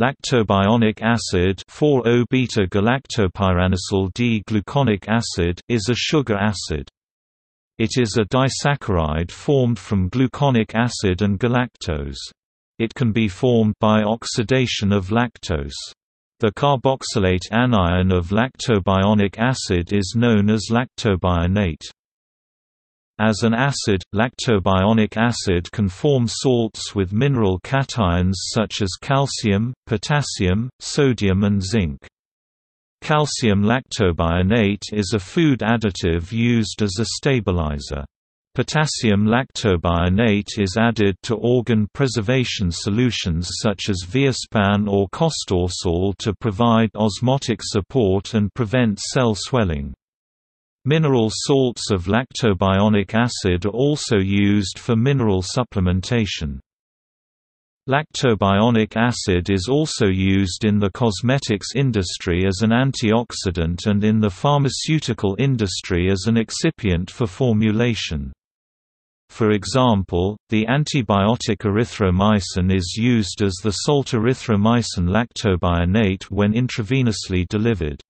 Lactobionic acid 4-O-beta-galactopyranosyl D-gluconic acid is a sugar acid. It is a disaccharide formed from gluconic acid and galactose. It can be formed by oxidation of lactose. The carboxylate anion of lactobionic acid is known as lactobionate. As an acid, lactobionic acid can form salts with mineral cations such as calcium, potassium, sodium and zinc. Calcium lactobionate is a food additive used as a stabilizer. Potassium lactobionate is added to organ preservation solutions such as Viaspan or Costorsol to provide osmotic support and prevent cell swelling. Mineral salts of lactobionic acid are also used for mineral supplementation. Lactobionic acid is also used in the cosmetics industry as an antioxidant and in the pharmaceutical industry as an excipient for formulation. For example, the antibiotic erythromycin is used as the salt erythromycin lactobionate when intravenously delivered.